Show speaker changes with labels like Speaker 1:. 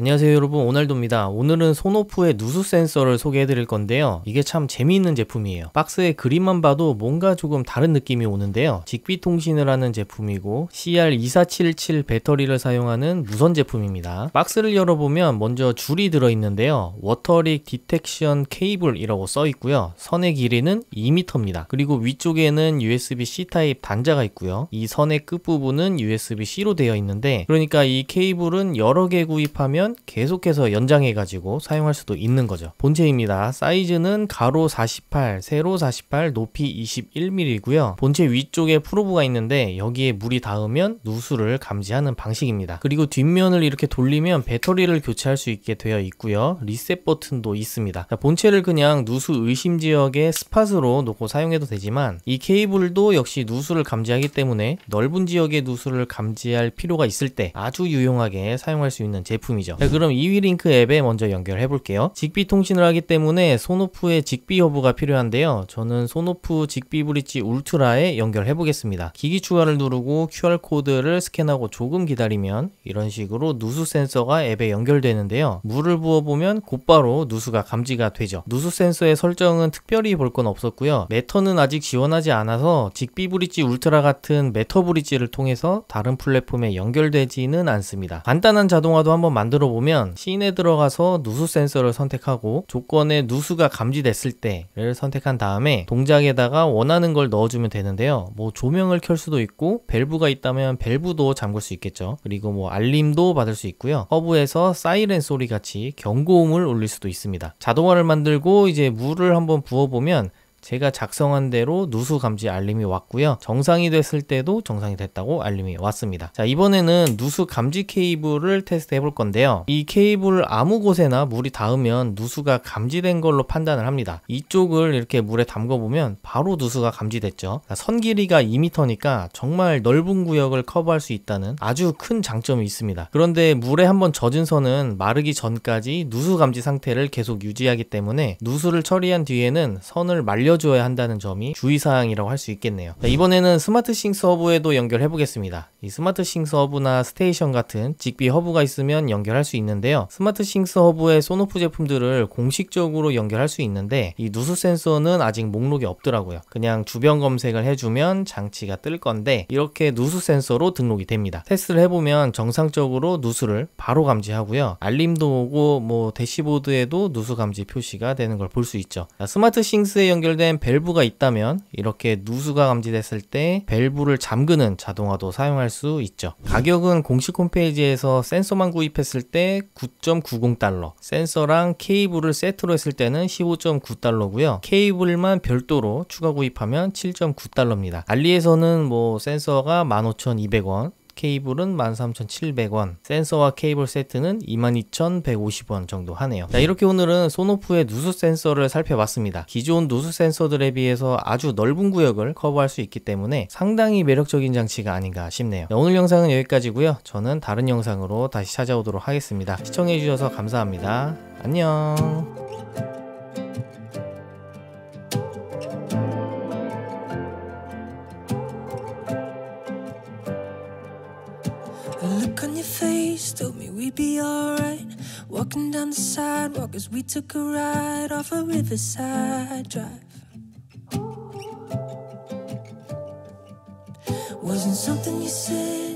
Speaker 1: 안녕하세요 여러분. 오날도입니다. 오늘은 소노프의 누수 센서를 소개해 드릴 건데요. 이게 참 재미있는 제품이에요. 박스의 그림만 봐도 뭔가 조금 다른 느낌이 오는데요. Zigbee 통신을 하는 제품이고 CR2477 배터리를 사용하는 무선 제품입니다. 박스를 열어보면 먼저 줄이 들어있는데요. Water Leak Detection Cable이라고 써 있고요. 선의 길이는 2m입니다. 그리고 위쪽에는 USB-C 타입 단자가 있고요. 이 선의 끝부분은 USB-C로 되어 있는데 그러니까 이 케이블은 여러 개 구입하면 계속해서 연장해가지고 사용할 수도 있는 거죠. 본체입니다. 사이즈는 가로 48, 세로 48, 높이 21mm이고요. 본체 위쪽에 probe가 있는데 여기에 물이 닿으면 누수를 감지하는 방식입니다. 그리고 뒷면을 이렇게 돌리면 배터리를 교체할 수 있게 되어 있고요. 리셋 버튼도 있습니다. 본체를 그냥 누수 의심 지역에 spot으로 놓고 사용해도 되지만 이 케이블도 역시 누수를 감지하기 때문에 넓은 지역의 누수를 감지할 필요가 있을 때 아주 유용하게 사용할 수 있는 제품이죠. 자, 그럼 eWeLink 앱에 먼저 연결해 볼게요. Zigbee 통신을 하기 때문에 소노프의 Zigbee 허브가 필요한데요. 저는 소노프 Zigbee Bridge Ultra에 연결해 보겠습니다. 기기 추가를 누르고 QR코드를 스캔하고 조금 기다리면 이런 식으로 누수 센서가 앱에 연결되는데요. 물을 부어보면 곧바로 누수가 감지가 되죠. 누수 센서의 설정은 특별히 볼 건 없었고요. Matter는 아직 지원하지 않아서 Zigbee Bridge Ultra 같은 Matter Bridge를 통해서 다른 플랫폼에 연결되지는 않습니다. 간단한 자동화도 한번 만들어 보면 scene에 들어가서 누수 센서를 선택하고 조건에 누수가 감지됐을 때를 선택한 다음에 동작에다가 원하는 걸 넣어주면 되는데요. 뭐 조명을 켤 수도 있고 밸브가 있다면 밸브도 잠글 수 있겠죠. 그리고 뭐 알림도 받을 수 있고요. 허브에서 사이렌 소리 같이 경고음을 울릴 수도 있습니다. 자동화를 만들고 이제 물을 한번 부어보면 제가 작성한 대로 누수 감지 알림이 왔고요. 정상이 됐을 때도 정상이 됐다고 알림이 왔습니다. 자, 이번에는 누수 감지 케이블을 테스트 해 볼 건데요. 이 케이블 아무 곳에나 물이 닿으면 누수가 감지된 걸로 판단을 합니다. 이쪽을 이렇게 물에 담궈 보면 바로 누수가 감지됐죠. 선 길이가 2m니까 정말 넓은 구역을 커버할 수 있다는 아주 큰 장점이 있습니다. 그런데 물에 한번 젖은 선은 마르기 전까지 누수 감지 상태를 계속 유지하기 때문에 누수를 처리한 뒤에는 선을 말려 말려줘야 한다는 점이 주의사항이라고 할 수 있겠네요. 자, 이번에는 SmartThings 허브에도 연결해 보겠습니다. 이 SmartThings 허브나 스테이션 같은 Zigbee 허브가 있으면 연결할 수 있는데요. SmartThings 허브의 Sonoff 제품들을 공식적으로 연결할 수 있는데 이 누수 센서는 아직 목록이 없더라고요. 그냥 주변 검색을 해주면 장치가 뜰 건데 이렇게 누수 센서로 등록이 됩니다. 테스트를 해보면 정상적으로 누수를 바로 감지하고요. 알림도 오고 뭐 대시보드에도 누수 감지 표시가 되는 걸 볼 수 있죠. SmartThings에 연결된 연결된 밸브가 있다면 이렇게 누수가 감지됐을 때 밸브를 잠그는 자동화도 사용할 수 있죠. 가격은 공식 홈페이지에서 센서만 구입했을 때 9.90달러, 센서랑 케이블을 세트로 했을 때는 15.9달러고요. 케이블만 별도로 추가 구입하면 7.9달러입니다. 알리에서는 뭐 센서가 15,200원, 케이블은 13,700원, 센서와 케이블 세트는 22,150원 정도 하네요. 자, 이렇게 오늘은 소노프의 누수 센서를 살펴봤습니다. 기존 누수 센서들에 비해서 아주 넓은 구역을 커버할 수 있기 때문에 상당히 매력적인 장치가 아닌가 싶네요. 자, 오늘 영상은 여기까지고요. 저는 다른 영상으로 다시 찾아오도록 하겠습니다. 시청해주셔서 감사합니다. 안녕.
Speaker 2: Me we'd be alright. Walking down the sidewalk as we took a ride off a riverside drive. Wasn't something you said